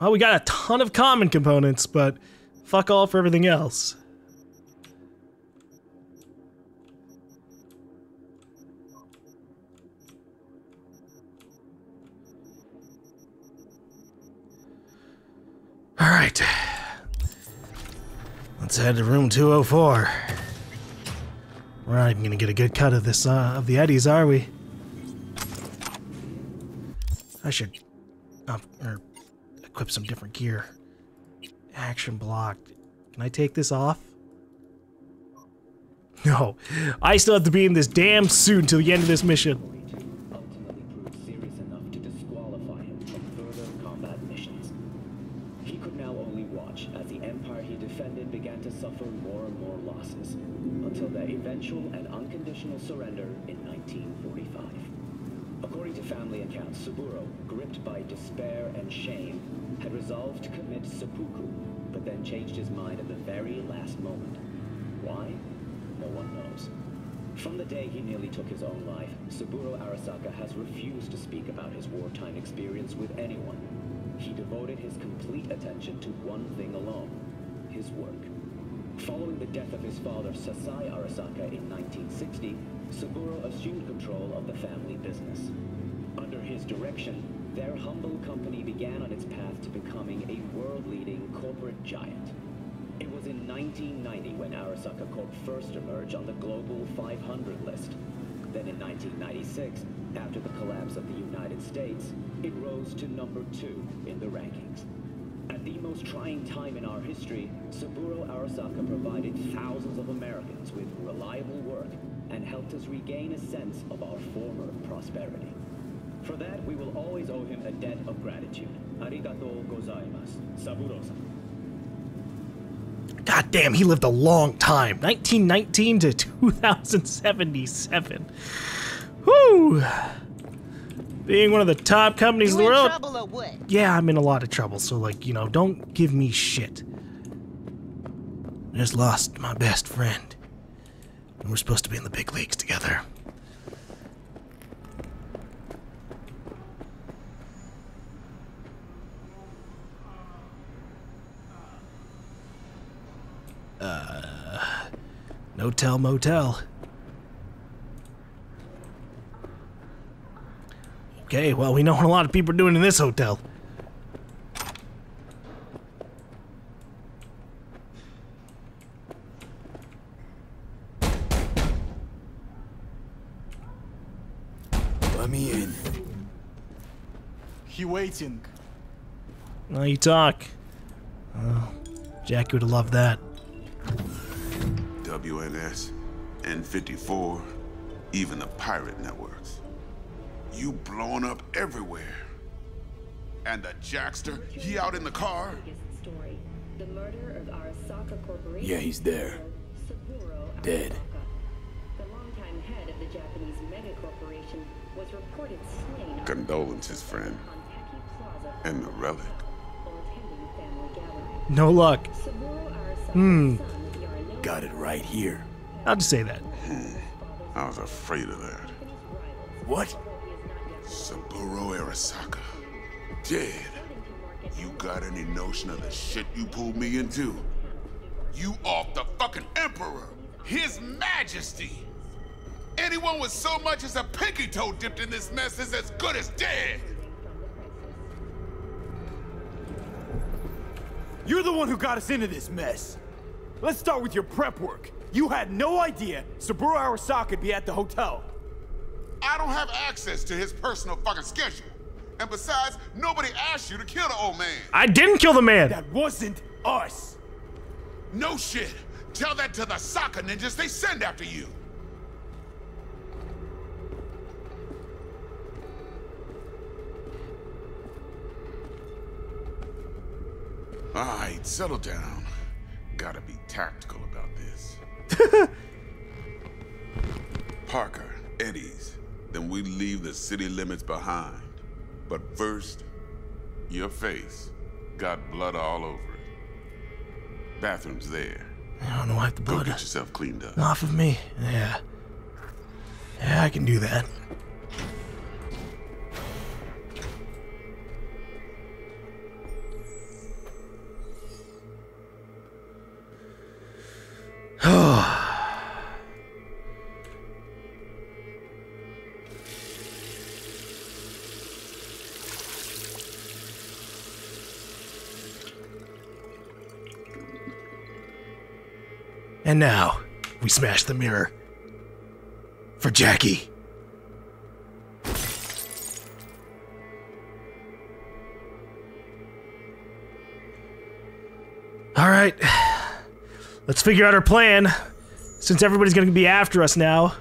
Well, we got a ton of common components, but fuck all for everything else. All right. Let's head to room 204. We're not even gonna get a good cut of this, uh, of the eddies, are we? I should, or equip some different gear. Action blocked. Can I take this off? No. I still have to be in this damn suit until the end of this mission. ultimately proved serious enough to disqualify him from further combat missions. He could now only watch as the empire he defended began to suffer more and more losses, until their eventual and unconditional surrender in 1945. According to family accounts, Saburo, gripped by despair and shame, had resolved to commit seppuku, but then changed his mind at the very last moment. Why? No one knows. From the day he nearly took his own life, Saburo Arasaka has refused to speak about his wartime experience with anyone. He devoted his complete attention to one thing alone, his work. Following the death of his father Sasai Arasaka in 1960, Saburo assumed control of the family business. Under his direction, their humble company began on its path to becoming a world-leading corporate giant. It was in 1990 when Arasaka Corp first emerged on the Global 500 list. Then in 1996, after the collapse of the United States, it rose to number two in the rankings. At the most trying time in our history, Saburo Arasaka provided thousands of Americans with reliable work and helped us regain a sense of our former prosperity. For that, we will always owe him a debt of gratitude. Arigato gozaimasu. Saburo-san. God damn, he lived a long time. 1919 to 2077. Whoo! Being one of the top companies in the world. trouble or what? Yeah, I'm in a lot of trouble, so, like, you know, don't give me shit. I just lost my best friend. And we're supposed to be in the big leagues together. Uh, no tell motel. Okay, well, we know what a lot of people are doing in this hotel. Let me in. He waiting. Now you talk. Oh, Jackie would have loved that. WNS, N54, even the pirate networks. You blowing up everywhere. And the Jackster, he out in the car? biggest story. The murder of Arasaka Corporation. Yeah, he's there. Dead. Arasaka. The longtime head of the Japanese mega corporation was reported slain Condolences, friend. Konpeki Plaza And the relic. while attending family gathering. No luck. Hmm. Son, Got it right here. I'll just say that. I was afraid of that. What? Saburo Arasaka. Dead. You got any notion of the shit you pulled me into? You off the fucking Emperor! His Majesty! Anyone with so much as a pinky toe dipped in this mess is as good as dead! You're the one who got us into this mess. Let's start with your prep work. You had no idea Saburo Arasaka would be at the hotel. I don't have access to his personal fucking schedule. And besides, nobody asked you to kill the old man. I didn't kill the man. That wasn't us. No shit. Tell that to the soccer ninjas they send after you. All right, settle down. Gotta be tactical about this. Parker, Eddie's. Then we leave the city limits behind. But first, your face got blood all over it. Bathroom's there. I don't know why the blood. Go get yourself cleaned up. off of me. Yeah. Yeah, I can do that. And now, we smash the mirror. For Jackie. All right. Let's figure out our plan. Since everybody's gonna be after us now.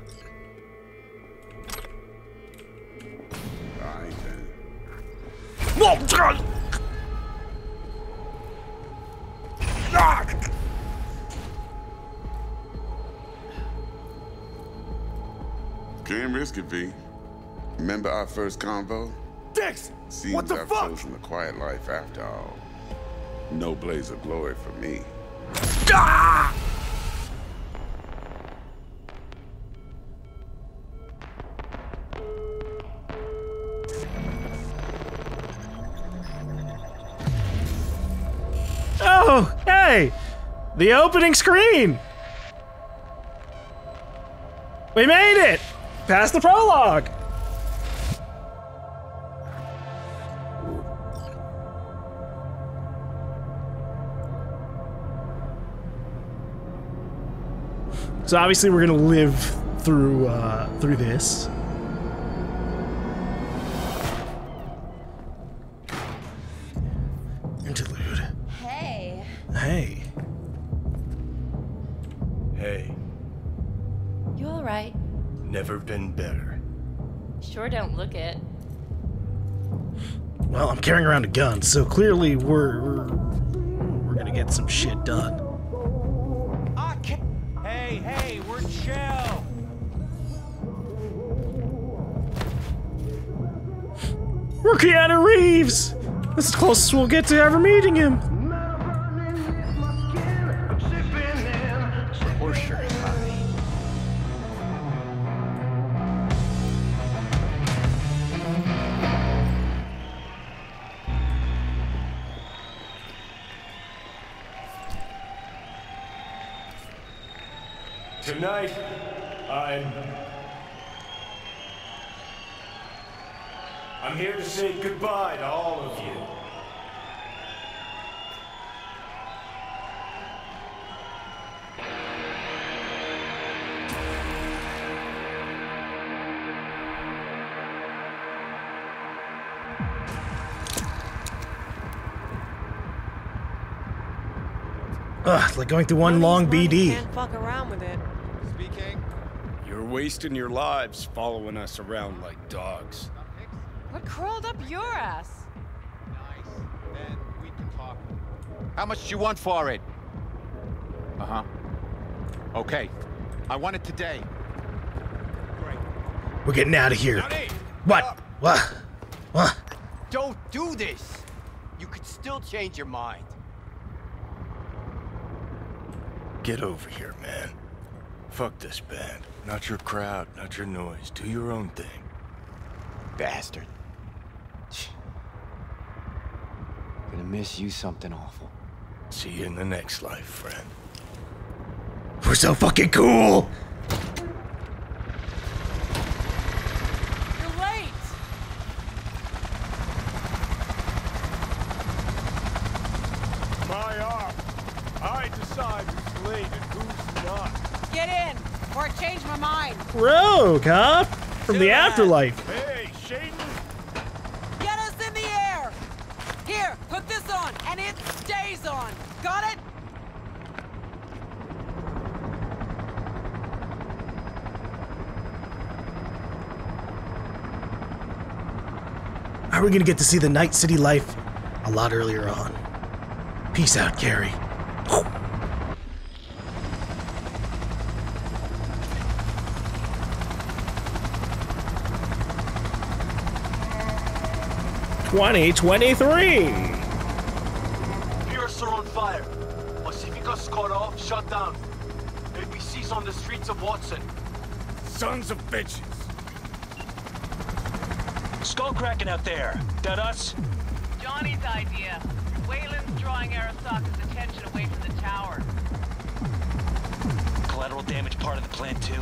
First convo? Dex! Seems what the I've fuck? chosen the quiet life after all. No blaze of glory for me. Ah! Oh, hey! The opening screen! We made it! Past the prologue! So obviously we're gonna live through uh, through this. Interlude. Hey. Hey. Hey, You alright? never been better. Sure don't look it. Well, I'm carrying around a gun, so clearly we're we're, we're gonna get some shit done. We're Keanu Reeves. This is the closest we'll get to ever meeting him. Tonight, I'm. I'm here to say goodbye to all of you. Ugh, it's like going through one long BD. Can't fuck around with it. Speaking. You're wasting your lives following us around like dogs. What crawled up your ass? Nice. Then we can talk. How much do you want for it? Uh huh. Okay. I want it today. Great. We're getting out of here. Johnny! What? What? What? Don't do this. You could still change your mind. Get over here, man. Fuck this band. Not your crowd, not your noise. Do your own thing. Bastard. Miss you something awful. See you in the next life, friend. We're so fucking cool. You're late. My arm. I decide who's late and who's not. Get in, or I change my mind. Rogue, huh? From the Yeah. afterlife. Hey, Shaitan. Get us in the air. Here, put this on, and it stays on. Got it? How are gonna get to see the Night City life a lot earlier on? Peace out, Carrie. Twenty twenty-three. Pierce are on fire. Pacifica's cut off, shut down. ABC's on the streets of Watson. Sons of bitches. Skull cracking out there. That us? Johnny's idea. Wayland's drawing Arasaka's attention away from the tower. Collateral damage part of the plan too.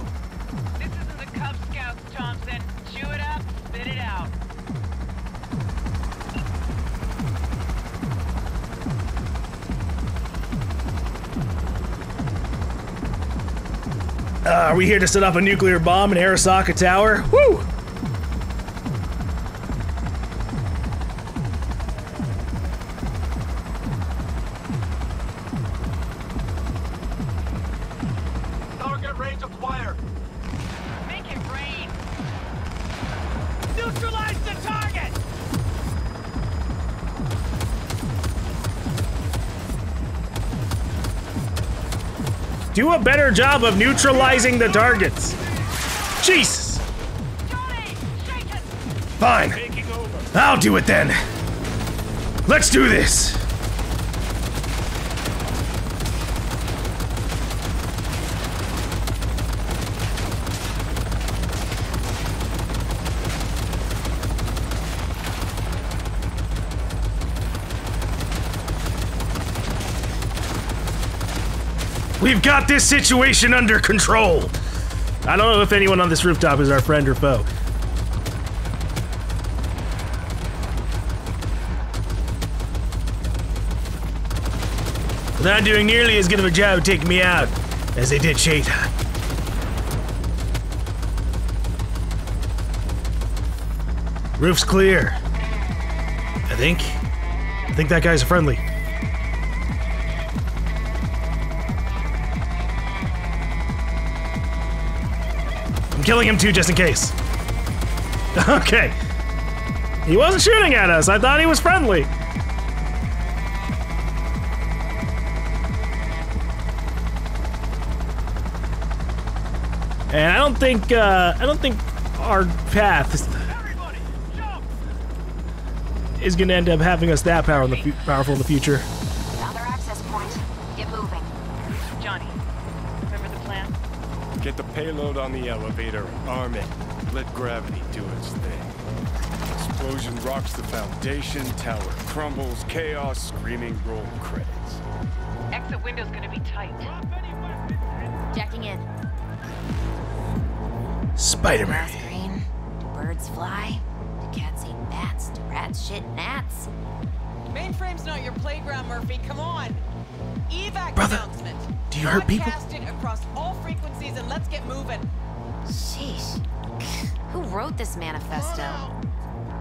This isn't the Cub Scouts, Thompson. Chew it up, spit it out. Uh, are we here to set off a nuclear bomb in Arasaka Tower? Woo! Do a better job of neutralizing the targets. Jesus. Fine. I'll do it then. Let's do this. We've got this situation under control. I don't know if anyone on this rooftop is our friend or foe. Not doing nearly as good of a job taking me out as they did Shaitan. Roof's clear. I think. I think that guy's friendly. I'm killing him too, just in case. Okay. He wasn't shooting at us. I thought he was friendly. And I don't think uh, I don't think our path is, is going to end up having us that power in the fu- powerful in the future. Payload on the elevator, arm it, let gravity do its thing. Explosion rocks the foundation, tower crumbles, chaos, screaming roll credits. Exit window's gonna be tight. Jacking in. Spider-Man. Green. Do birds fly? Do cats eat bats? Do rats shit gnats? Mainframe's not your playground, Murphy. Come on. Evac Brother, announcement. do you hurt people? It across all frequencies and let's get moving. Sheesh. Who wrote this manifesto?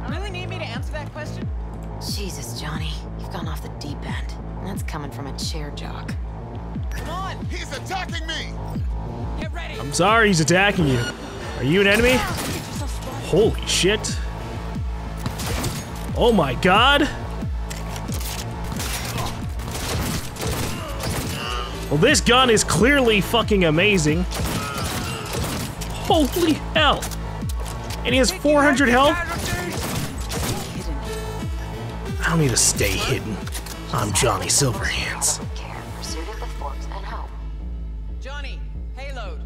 Really need me to answer that question? Jesus, Johnny. You've gone off the deep end. And that's coming from a chair jock. Come on. He's attacking me. Get ready. I'm sorry he's attacking you. Are you an enemy? Holy shit. Oh my god. Well, this gun is clearly fucking amazing. Holy hell. And he has 400 health? I don't need to stay hidden. I'm Johnny Silverhands. Pursued it with forks and hope. Johnny, payload.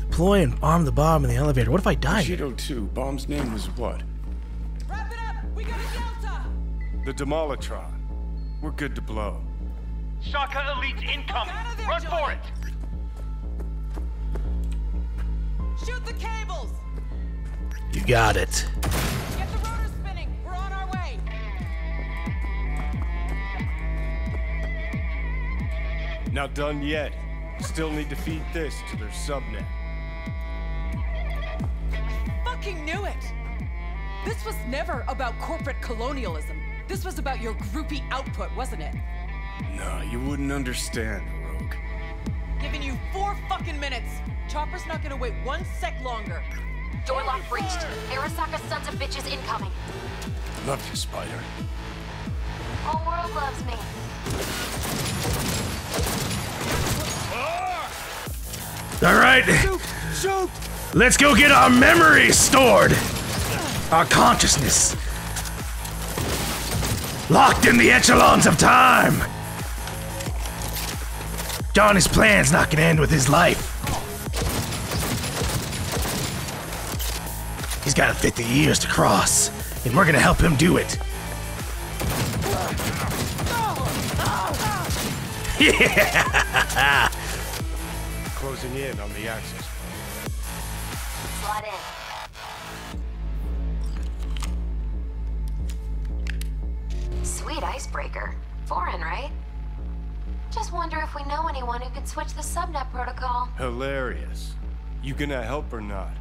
Deploy and arm the bomb in the elevator. What if I die? Bushido 2, bomb's name was what? Wrap it up. We got a Delta. The Demolitron. We're good to blow. Shaka Elite incoming. Run for it. Shoot the cables. You got it. Get the rotor spinning. We're on our way. Not done yet. Still need to feed this to their subnet. Fucking knew it. This was never about corporate colonialism. This was about your groupie output, wasn't it? No, you wouldn't understand, Rogue. Giving you four fucking minutes. Chopper's not gonna wait one sec longer. Door lock breached. Arasaka sons of bitches incoming. Love you, Spider. Whole world loves me. All right. Let's go get our memories stored. Our consciousness. Locked in the echelons of time. Johnny's plan's not gonna end with his life. He's gotta fit the years to cross, and we're gonna help him do it. Yeah! Closing in on the access Slide in. Sweet icebreaker. Foreign, right? Just just wonder if we know anyone who could switch the subnet protocol. Hilarious. You gonna help or not?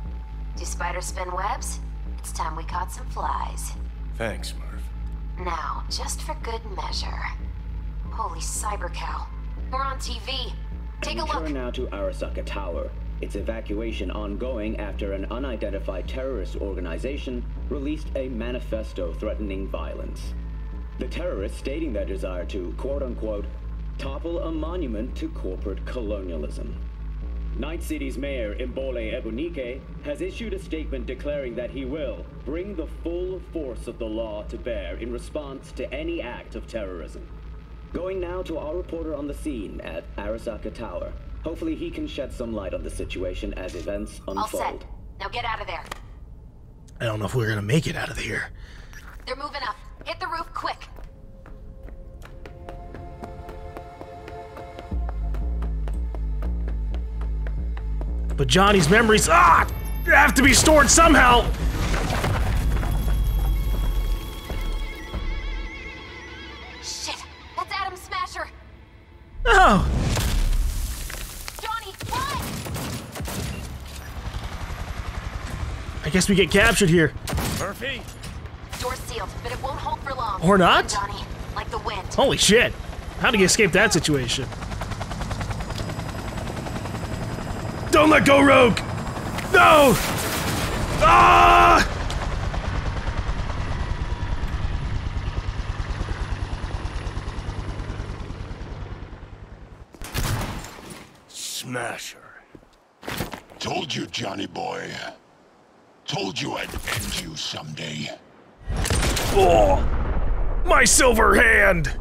Do spiders spin webs? It's time we caught some flies. Thanks, Murph. Now, just for good measure. Holy cyber cow. We're on TV. Take a look. Turn now to Arasaka Tower. Its evacuation ongoing after an unidentified terrorist organization released a manifesto threatening violence. The terrorists stating their desire to, quote unquote, topple a monument to corporate colonialism. Night City's mayor, Imbole Ebunike, has issued a statement declaring that he will bring the full force of the law to bear in response to any act of terrorism. Going now to our reporter on the scene at Arasaka Tower. Hopefully he can shed some light on the situation as events unfold. All unfold. set. Now get out of there. I don't know if we're gonna make it out of here. They're moving up. Hit the roof quick. But Johnny's memories, ah, have to be stored somehow. Shit. That's Adam Smasher. Oh, Johnny, run! I guess we get captured here. Murphy? Door's sealed, but it won't hold for long. Or not? Johnny, like the wind. Holy shit. How did he escape that situation? Don't go, Rogue! No! Ah! Smasher. Told you, Johnny boy. Told you I'd end you someday. Oh! My silver hand!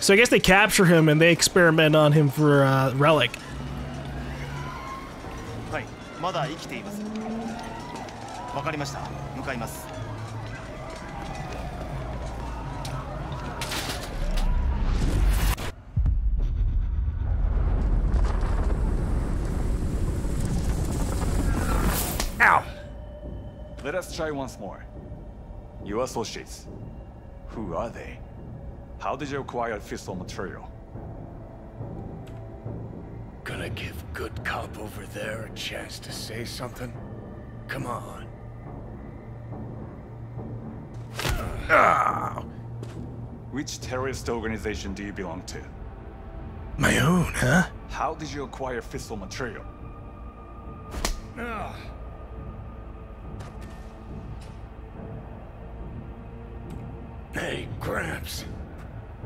So I guess they capture him and they experiment on him for uh, relic. Ow! Let us try once more. You associates. Who are they? How did you acquire fissile material? Gonna give good cop over there a chance to say something? Come on. Ah! Which terrorist organization do you belong to? My own, huh? How did you acquire fissile material? Ah. Hey, Gramps.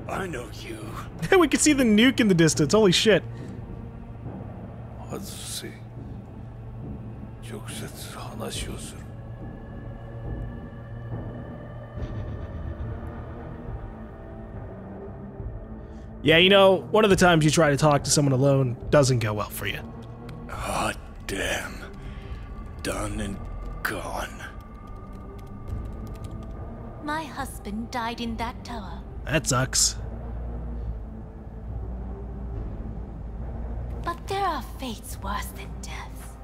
I know you. we can see the nuke in the distance. Holy shit. Yeah, you know, one of the times you try to talk to someone alone doesn't go well for you. Hot oh, damn. Done and gone. My husband died in that tower. That sucks. But there are fates worse than death.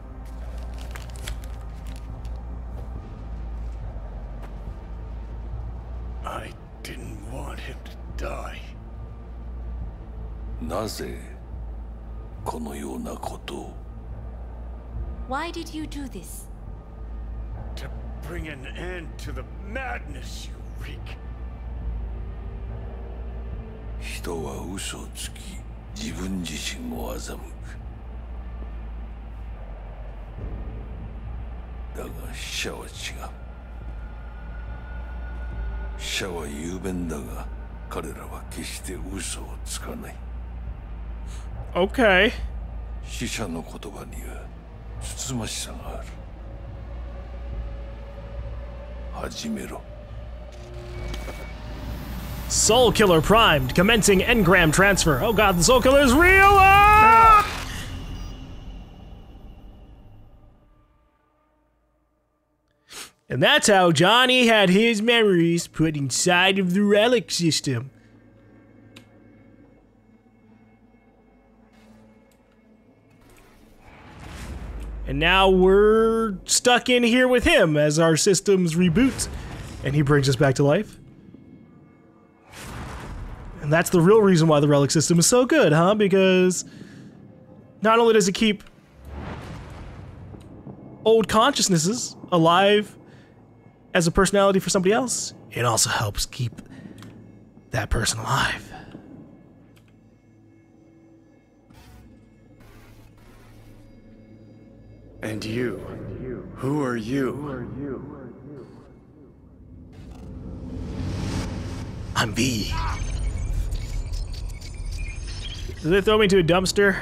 I didn't want him to die. なぜこのようなことを Why did you do this? To bring an end to the madness you wreak. 人は嘘をつき自分自身を欺く。だが死者は違う。死者は雄弁だが彼らは決して嘘をつかない。Okay. 死者の言葉にはつつましさがある。始めろ Soul Killer primed, commencing engram transfer. Oh god, the Soul Killer is real! Ah! And that's how Johnny had his memories put inside of the relic system. And now we're stuck in here with him as our systems reboot and he brings us back to life. And that's the real reason why the relic system is so good, huh? Because not only does it keep old consciousnesses alive as a personality for somebody else, it also helps keep that person alive. And you, who are you? I'm V. Did they throw me to a dumpster?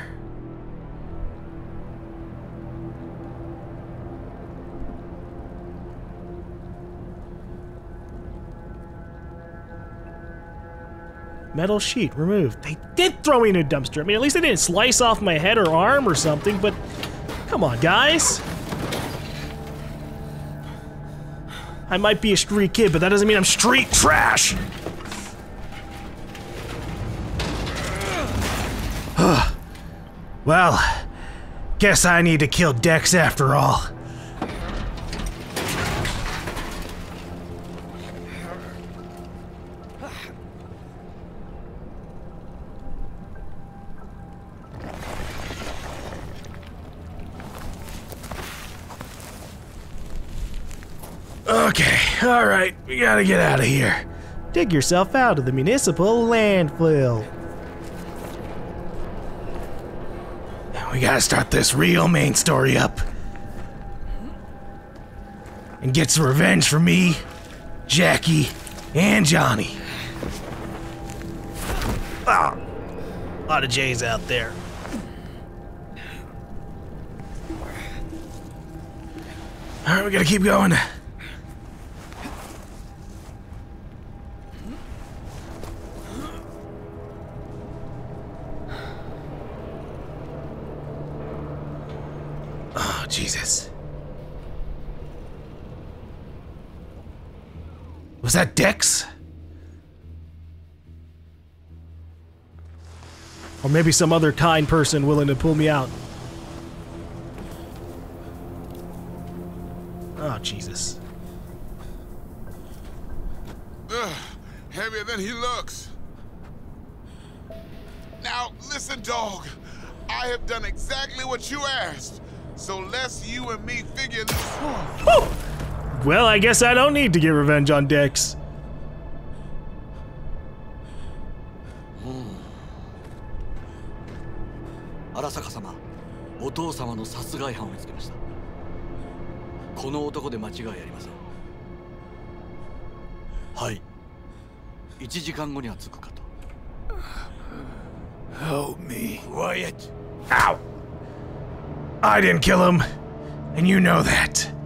Metal sheet removed. They did throw me in a dumpster. I mean, at least they didn't slice off my head or arm or something, but come on, guys. I might be a street kid, but that doesn't mean I'm street trash. Well, guess I need to kill Dex after all. Okay, alright, we gotta get out of here. Dig yourself out of the municipal landfill. We gotta start this real main story up. And get some revenge for me, Jackie, and Johnny. Ah, a lot of J's out there. Alright, we gotta keep going. That Dex? Or maybe some other kind person willing to pull me out. Oh, Jesus. Ugh, heavier than he looks. Now, listen, dog. I have done exactly what you asked. So let's you and me figure this out. Well, I guess I don't need to get revenge on Dex. Hmm. Arasaka-sama, me. Quiet. Ow. I didn't kill him, and you know that.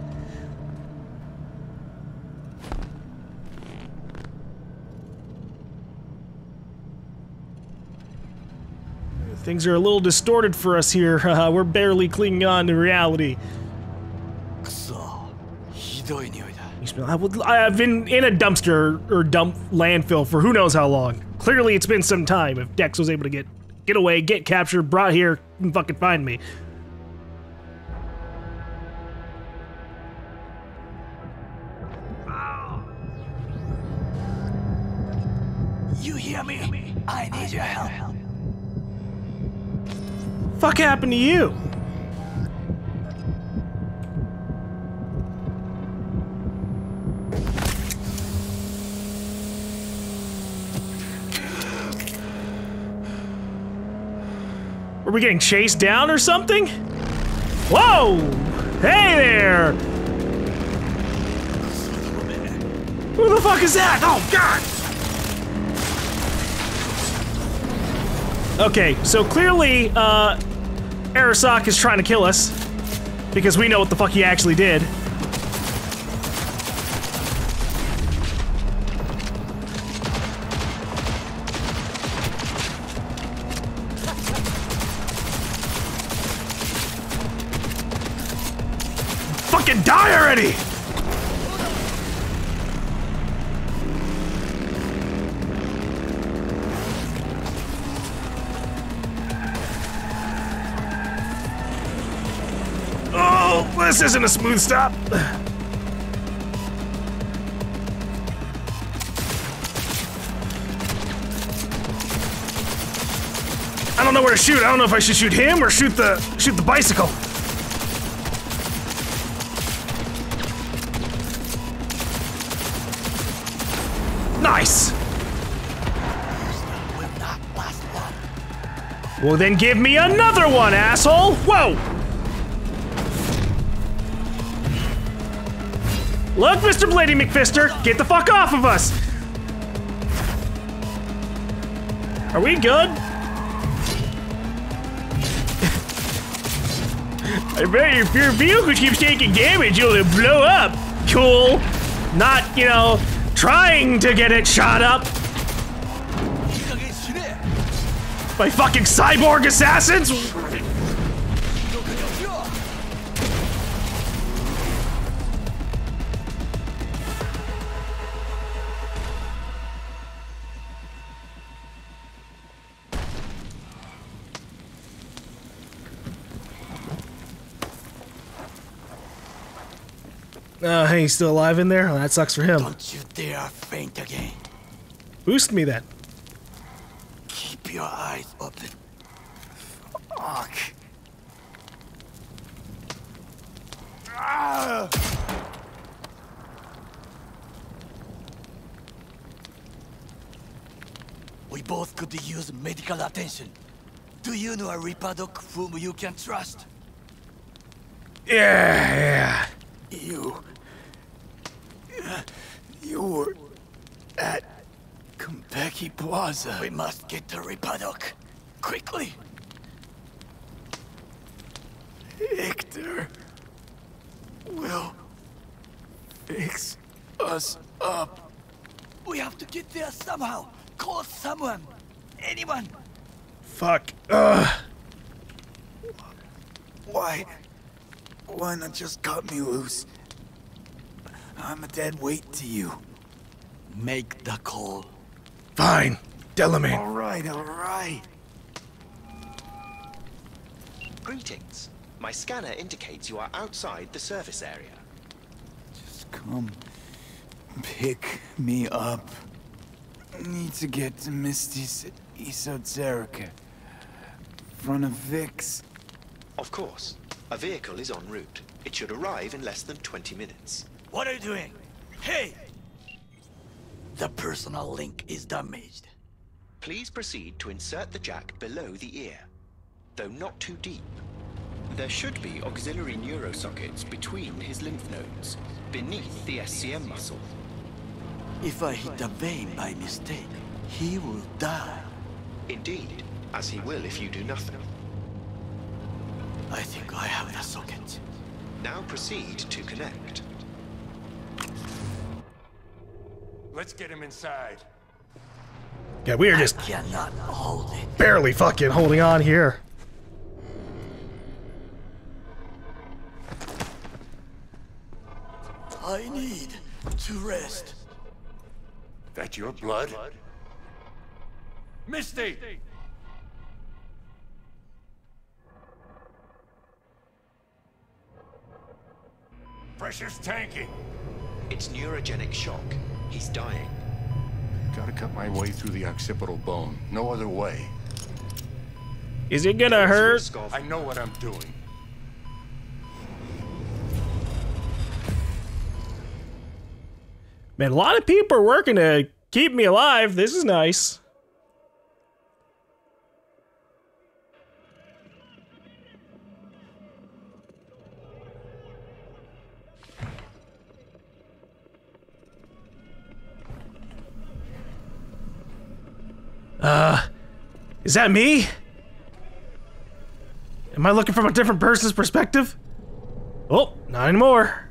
Things are a little distorted for us here. Uh, we're barely clinging on to reality. I would, I've been in a dumpster or dump landfill for who knows how long. Clearly, it's been some time. If Dex was able to get get away, get captured, brought here, and fucking find me. Fuck happened to you? Were we getting chased down or something? Whoa! Hey there! Who the fuck is that? Oh god! Okay, so clearly, uh, Arasaka is trying to kill us because we know what the fuck he actually did. Fucking die already! This isn't a smooth stop. I don't know where to shoot. I don't know if I should shoot him or shoot the shoot the bicycle. Nice. Well, then give me another one, asshole! Whoa! Look, Mr. Blady McFister, get the fuck off of us! Are we good? I bet if your vehicle keeps taking damage, you'll blow up. Cool. Not, you know, trying to get it shot up. By fucking cyborg assassins? Uh, hey, he's still alive in there? Well, that sucks for him. Don't you dare faint again. Boost me then. Keep your eyes open. Fuck. Ah! We both could use medical attention. Do you know a doc whom you can trust? Yeah, yeah. You. You were at Konpeki Plaza. We must get to doc. Quickly. Victor will fix us up. We have to get there somehow. Call someone. Anyone. Fuck. Ugh. Why? Why not just cut me loose? I'm a dead weight to you. Make the call. Fine. Delamain. All right, all right. Greetings. My scanner indicates you are outside the service area. Just come pick me up. Need to get to Misty's esoterica. Front of Vic's. Of course. A vehicle is en route. It should arrive in less than 20 minutes. What are you doing? Hey! The personal link is damaged. Please proceed to insert the jack below the ear, though not too deep. There should be auxiliary neurosockets between his lymph nodes, beneath the SCM muscle. If I hit a vein by mistake, he will die. Indeed, as he will if you do nothing. I think I have the socket. Now proceed to connect. Let's get him inside. Yeah, we are just cannot hold it. barely fucking holding on here. I need to rest. That your blood? Misty! Pressure's tanking. It's neurogenic shock. He's dying. Gotta cut my way through the occipital bone. No other way. Is it gonna hurt? I know what I'm doing. Man, a lot of people are working to keep me alive. This is nice. Uh, is that me? Am I looking from a different person's perspective? Oh, not anymore.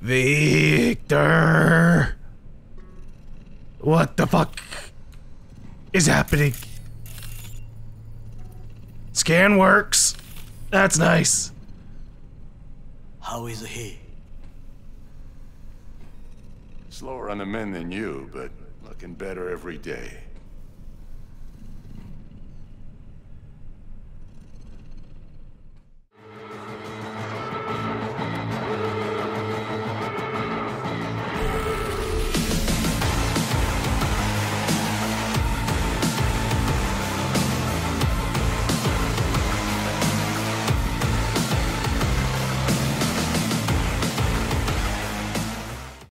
Victor! What the fuck is happening? Scan works. That's nice. How is he? Slower on the men than you, but looking better every day.